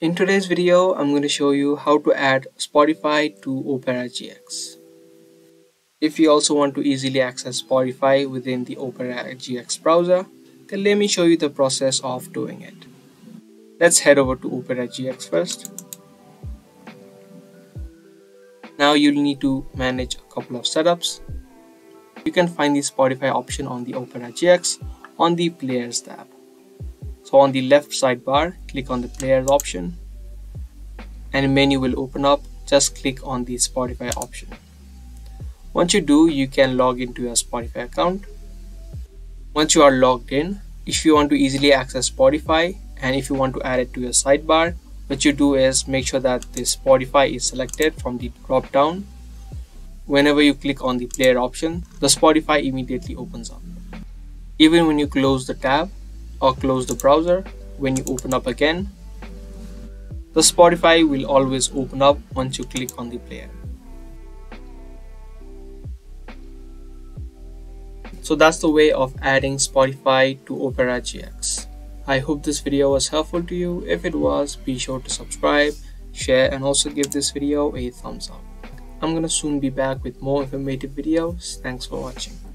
In today's video, I'm going to show you how to add Spotify to Opera GX. If you also want to easily access Spotify within the Opera GX browser, then let me show you the process of doing it. Let's head over to Opera GX first. Now you'll need to manage a couple of setups. You can find the Spotify option on the Opera GX on the Players tab. So on the left sidebar, click on the players option and menu will open up. Just click on the Spotify option. Once you do, you can log into your Spotify account. Once you are logged in, if you want to easily access Spotify and if you want to add it to your sidebar, what you do is make sure that the Spotify is selected from the drop down. Whenever you click on the player option, the Spotify immediately opens up. Even when you close the tab, or close the browser when you open up again. The Spotify will always open up once you click on the player. So that's the way of adding Spotify to Opera GX. I hope this video was helpful to you. If it was, be sure to subscribe, share and also give this video a thumbs up. I'm gonna soon be back with more informative videos. Thanks for watching.